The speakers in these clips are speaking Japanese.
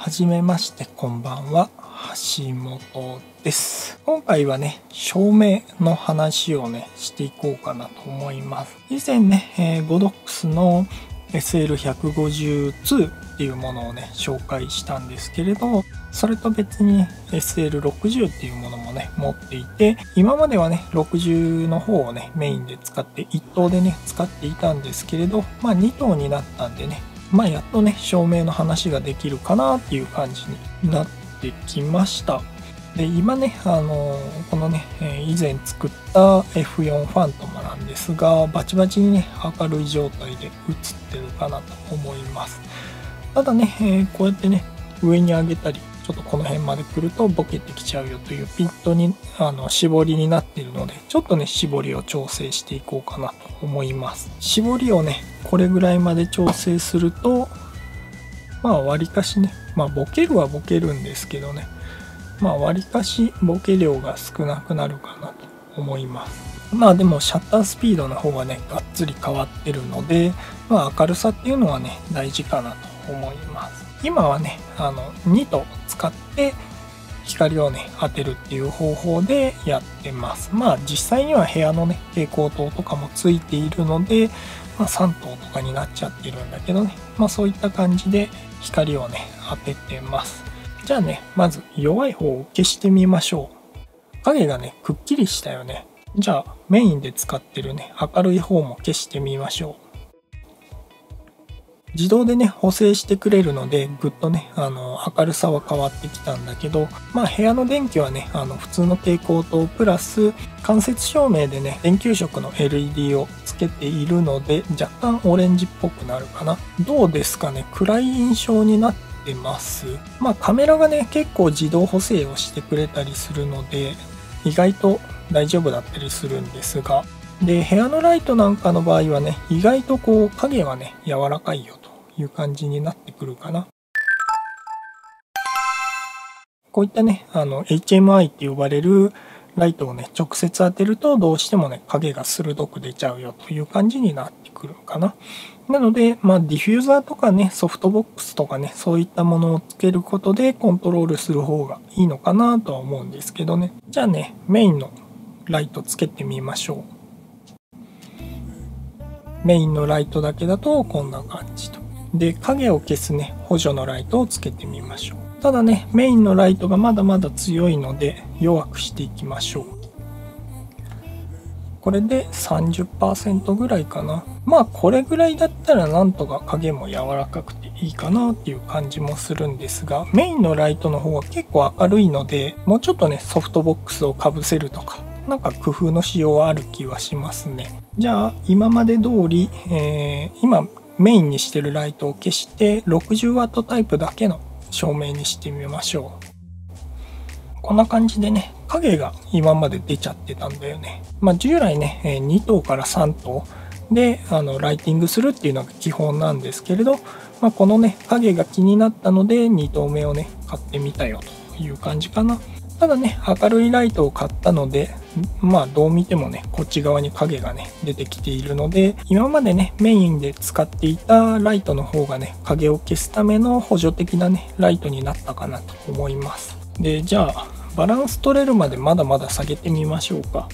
はじめましてこんばんは。橋本です。今回はね照明の話をねしていこうかなと思います。以前ね、えー、ゴドックスの SL152 っていうものをね紹介したんですけれどそれと別に SL60 っていうものもね持っていて今まではね60の方をねメインで使って1頭でね使っていたんですけれどまあ2頭になったんでねまあやっとね照明の話ができるかなっていう感じになってきました。で今ねあのこのねえ以前作った F4 ファントムなんですがバチバチにね明るい状態で映ってるかなと思います。ただね、え、こうやってね上に上げたりちょっとこの辺まで来るとボケてきちゃうよというピットにあの絞りになっているのでちょっとね絞りを調整していこうかなと思います。絞りをねこれぐらいまで調整するとまあわりかしねまあボケるはボケるんですけどねまあわりかしボケ量が少なくなるかなと思います。まあでもシャッタースピードの方はねがっつり変わってるのでまあ明るさっていうのはね大事かなと思います。今はねあの2と使って光をね当てるっていう方法でやってます。まあ実際には部屋のね蛍光灯とかもついているので、まあ、3灯とかになっちゃってるんだけどね。まあそういった感じで光をね当ててます。じゃあねまず弱い方を消してみましょう。影がねくっきりしたよね。じゃあメインで使ってるね明るい方も消してみましょう。自動でね補正してくれるのでぐっとねあの明るさは変わってきたんだけどまあ部屋の電気はねあの普通の蛍光灯プラス間接照明でね電球色の LED をつけているので若干オレンジっぽくなるかな。どうですかね？暗い印象になってます。まあカメラがね結構自動補正をしてくれたりするので意外と大丈夫だったりするんですがで部屋のライトなんかの場合はね意外とこう影はね柔らかいよという感じになってくるかな。こういったね、あの、HMI って呼ばれるライトをね、直接当てるとどうしてもね、影が鋭く出ちゃうよという感じになってくるかな。なので、まあ、ディフューザーとかね、ソフトボックスとかね、そういったものをつけることでコントロールする方がいいのかなとは思うんですけどね。じゃあね、メインのライトつけてみましょう。メインのライトだけだとこんな感じと。で影を消すね補助のライトをつけてみましょう。ただねメインのライトがまだまだ強いので弱くしていきましょう。これで30%ぐらいかな。まあこれぐらいだったらなんとか影も柔らかくていいかなっていう感じもするんですがメインのライトの方は結構明るいのでもうちょっとねソフトボックスをかぶせるとかなんか工夫のしようはある気はしますね。じゃあ今まで通り、えー、今メインにしてるライトを消して 60W タイプだけの照明にしてみましょう。こんな感じでね影が今まで出ちゃってたんだよね。まあ従来ね2灯から3灯であのライティングするっていうのが基本なんですけれど、まあ、このね影が気になったので2灯目をね買ってみたよという感じかな。ただね明るいライトを買ったのでまあどう見てもねこっち側に影がね出てきているので今までねメインで使っていたライトの方がね影を消すための補助的なねライトになったかなと思います。でじゃあバランス取れるまでまだまだ下げてみましょうか。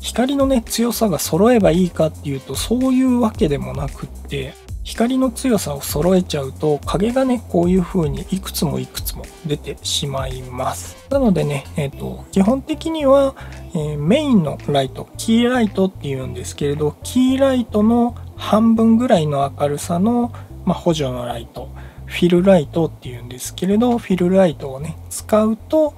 光のね強さが揃えばいいかっていうとそういうわけでもなくって光の強さを揃えちゃうと影がねこういう風にいくつもいくつも出てしまいますなのでね、えーと、基本的には、えー、メインのライトキーライトっていうんですけれどキーライトの半分ぐらいの明るさの、まあ、補助のライトフィルライトっていうんですけれどフィルライトをね使うと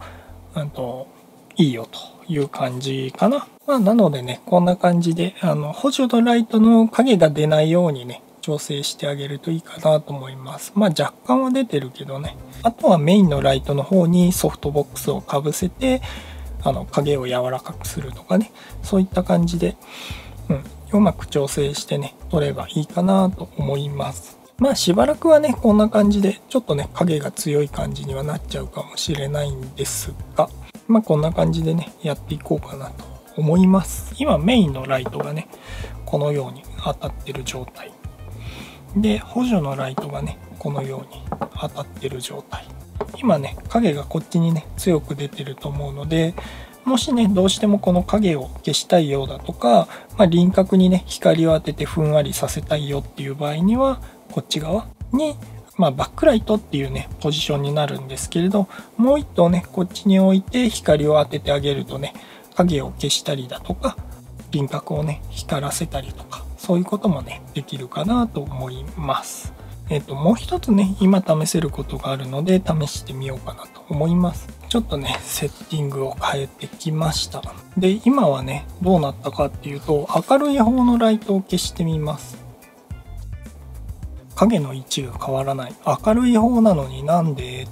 といいよという感じかな。まあ、なのでね、こんな感じで、あの、補助のライトの影が出ないようにね、調整してあげるといいかなと思います。まあ若干は出てるけどね。あとはメインのライトの方にソフトボックスをかぶせて、あの影を柔らかくするとかね。そういった感じで、うん、うまく調整してね、取ればいいかなと思います。まあしばらくはね、こんな感じで、ちょっとね、影が強い感じにはなっちゃうかもしれないんですが、まあこんな感じでね、やっていこうかなと思います。今メインのライトがね、このように当たってる状態で補助のライトがねこのように当たってる状態。今ね影がこっちにね強く出てると思うのでもしねどうしてもこの影を消したいようだとか、まあ、輪郭にね光を当ててふんわりさせたいよっていう場合にはこっち側にまあ、バックライトっていうねポジションになるんですけれどもう一頭ねこっちに置いて光を当ててあげるとね影を消したりだとか輪郭をね光らせたりとかそういうこともねできるかなと思います。えっ、ー、と、もう一つね、今試せることがあるので、試してみようかなと思います。ちょっとね、セッティングを変えてきました。で、今はね、どうなったかっていうと、明るい方のライトを消してみます。影の位置が変わらない。明るい方なのになんで？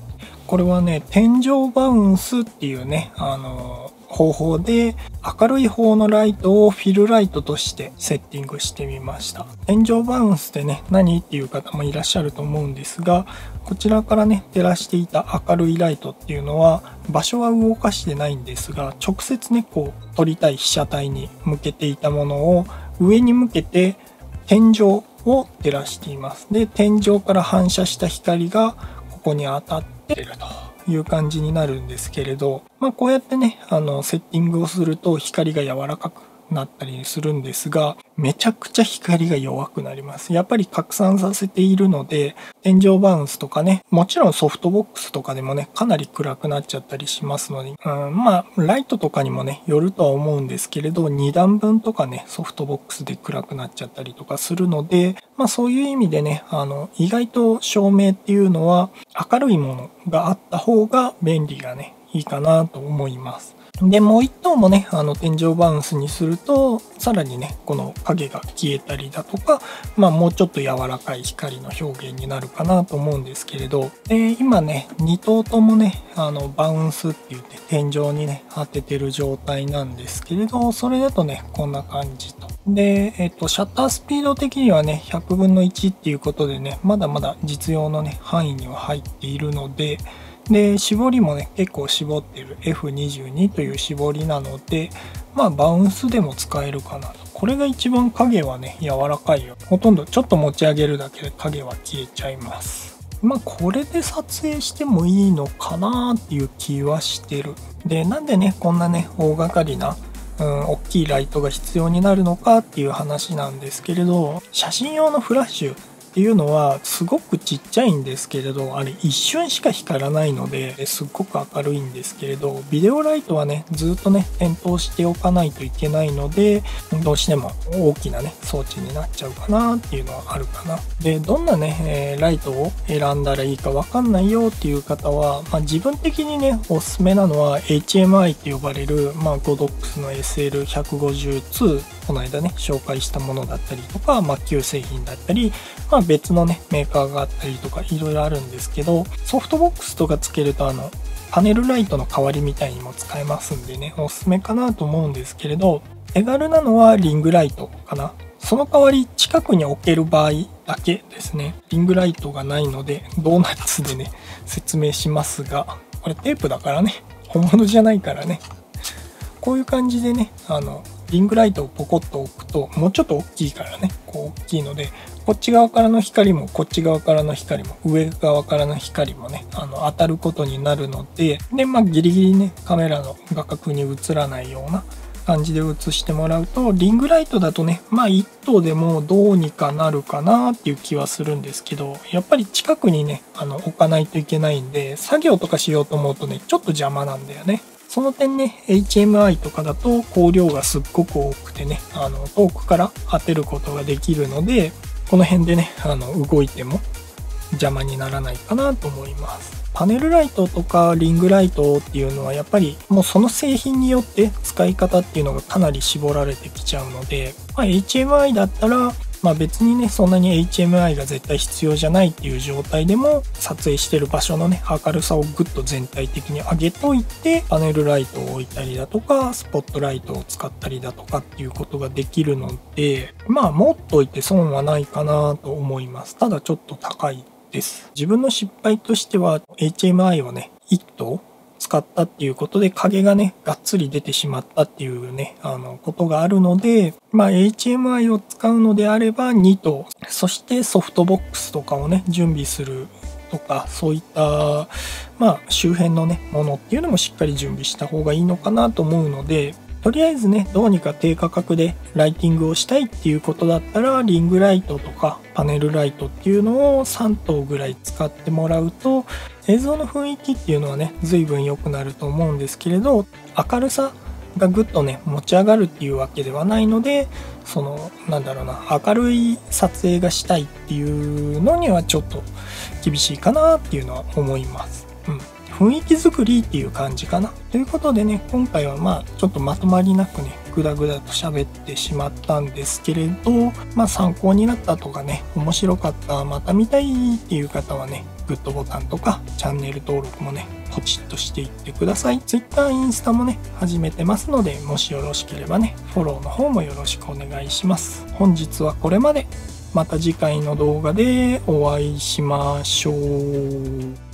これはね、天井バウンスっていうね、あの方法で明るい方のライトをフィルライトとしてセッティングしてみました。天井バウンスってね何っていう方もいらっしゃると思うんですがこちらからね照らしていた明るいライトっていうのは場所は動かしてないんですが直接ねこう撮りたい被写体に向けていたものを上に向けて天井を照らしています。で天井から反射した光がここに当たってると。いう感じになるんですけれど、まあ、こうやってねあのセッティングをすると光が柔らかくなったりするんですが、めちゃくちゃ光が弱くなります。やっぱり拡散させているので、天井バウンスとかね、もちろんソフトボックスとかでもね、かなり暗くなっちゃったりしますので、うん、まあ、ライトとかにもね、よるとは思うんですけれど、2段分とかね、ソフトボックスで暗くなっちゃったりとかするので、まあそういう意味でね、あの、意外と照明っていうのは明るいものがあった方が便利がね、いいかなと思います。で、もう一頭もね、あの、天井バウンスにすると、さらにね、この影が消えたりだとか、まあ、もうちょっと柔らかい光の表現になるかなと思うんですけれど、で、今ね、2頭ともね、あの、バウンスって言って天井にね、当ててる状態なんですけれど、それだとね、こんな感じと。で、えっと、シャッタースピード的にはね、100分の1っていうことでね、まだまだ実用のね、範囲には入っているので、で絞りもね結構絞ってる。F22 という絞りなのでまあバウンスでも使えるかなと。これが一番影はね柔らかいよ。ほとんどちょっと持ち上げるだけで影は消えちゃいます。まあこれで撮影してもいいのかなっていう気はしてる。でなんでねこんなね大掛かりなうん、大きいライトが必要になるのかっていう話なんですけれど写真用のフラッシュっていうのはすごくちっちゃいんですけれどあれ一瞬しか光らないのですっごく明るいんですけれどビデオライトはねずっとね点灯しておかないといけないのでどうしても大きなね装置になっちゃうかなっていうのはあるかな。でどんなね、ライトを選んだらいいかわかんないよっていう方は、まあ、自分的にねおすすめなのは HMI って呼ばれる、まあ、ゴドックスの SL152 この間ね紹介したものだったりとか、まあ、旧製品だったり、まああ、別のねメーカーがあったりとかいろいろあるんですけどソフトボックスとかつけるとあのパネルライトの代わりみたいにも使えますんでねおすすめかなと思うんですけれど手軽なのはリングライトかな。その代わり近くに置ける場合だけですね。リングライトがないのでドーナツでね説明しますがこれテープだからね。本物じゃないからね。こういう感じでねあのリングライトをポコッと置くともうちょっと大きいからねこう大きいのでこっち側からの光もこっち側からの光も上側からの光もねあの当たることになるのででまあギリギリねカメラの画角に映らないような感じで映してもらうとリングライトだとねまあ1頭でもどうにかなるかなっていう気はするんですけどやっぱり近くにねあの置かないといけないんで作業とかしようと思うとねちょっと邪魔なんだよね。その点ね、HMI とかだと光量がすっごく多くてね、あの、遠くから当てることができるので、この辺でね、あの、動いても邪魔にならないかなと思います。パネルライトとかリングライトっていうのはやっぱりもうその製品によって使い方っていうのがかなり絞られてきちゃうので、まあ、HMI だったらまあ別にね、そんなに HMI が絶対必要じゃないっていう状態でも、撮影してる場所のね、明るさをぐっと全体的に上げといて、パネルライトを置いたりだとか、スポットライトを使ったりだとかっていうことができるので、まあ持っといて損はないかなと思います。ただちょっと高いです。自分の失敗としては HMI をね、1頭使ったっていうことで影がね、がっつり出てしまったっていうね、あの、ことがあるので、まあ HMI を使うのであれば2と、そしてソフトボックスとかをね、準備するとかそういったまあ周辺のねものっていうのもしっかり準備した方がいいのかなと思うのでとりあえずねどうにか低価格でライティングをしたいっていうことだったらリングライトとかパネルライトっていうのを3灯ぐらい使ってもらうと映像の雰囲気っていうのはね随分良くなると思うんですけれど明るさがぐっとね持ち上がるっていうわけではないのでそのなんだろうな明るい撮影がしたいっていうのにはちょっと厳しいかなっていうのは思います。うん雰囲気作りっていう感じかな。ということでね、今回はまあちょっとまとまりなくね、グダグダと喋ってしまったんですけれど、まあ参考になったとかね、面白かった、また見たいっていう方はね、グッドボタンとかチャンネル登録もね、ポチッとしていってください。Twitter、インスタもね、始めてますので、もしよろしければね、フォローの方もよろしくお願いします。本日はこれまで。また次回の動画でお会いしましょう。